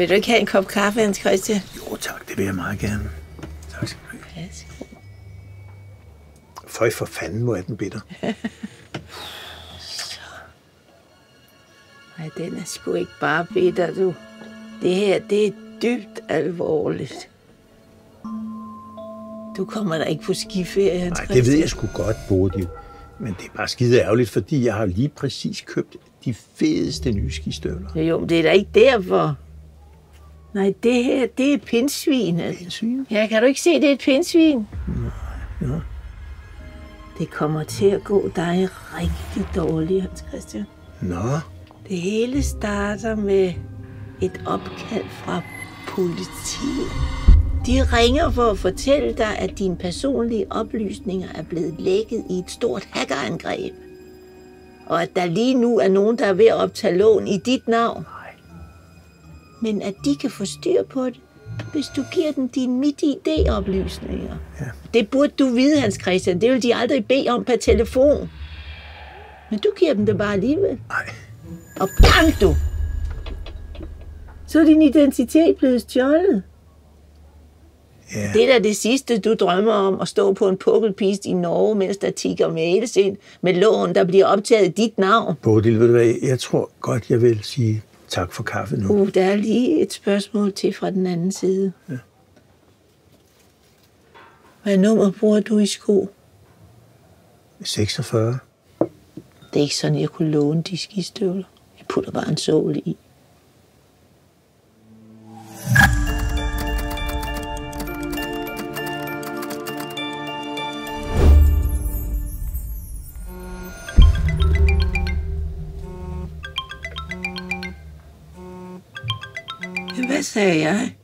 Vil du ikke have en kop kaffe, Hans Christian? Jo tak, det vil jeg meget gerne. Tak skal du have. Værsgo. Føj for fanden, hvor er den bitter. Nej, den er sgu ikke bare bitter, du. Det her, det er dybt alvorligt. Du kommer da ikke på skiferie, Hans Nej, det ved jeg sgu godt, Bodil. Men det er bare skide ærgerligt, fordi jeg har lige præcis købt de fedeste nye skistøvler. Jo, men det er da ikke derfor. Nej, det her, det er pindsvinet. Pindsvin? Ja, kan du ikke se, det er et pindsvin? Ja. Det kommer til at gå dig rigtig dårligt, Hans Christian. Nå, Det hele starter med et opkald fra politiet. De ringer for at fortælle dig, at dine personlige oplysninger er blevet lækket i et stort hackerangreb. Og at der lige nu er nogen, der er ved at optage lån i dit navn. Men at de kan få styr på det, hvis du giver dem dine MitID-oplysninger. Ja. Det burde du vide, Hans Christian. Det vil de aldrig bede om per telefon. Men du giver dem det bare alligevel. nej. Og bang du! Så er din identitet blevet stjålet. Ja. Det er da det sidste, du drømmer om, at stå på en pukkelpist i Norge, mens der tigger mails ind med lån, der bliver optaget dit navn. Bodil, ved du hvad, jeg tror godt, jeg vil sige tak for kaffe nu. Uh, der er lige et spørgsmål til fra den anden side. Ja. Hvad nummer bruger du i sko? 46. Det er ikke sådan, jeg kunne låne de skistøvler. Jeg putter bare en sål i. Hvad sagde jeg?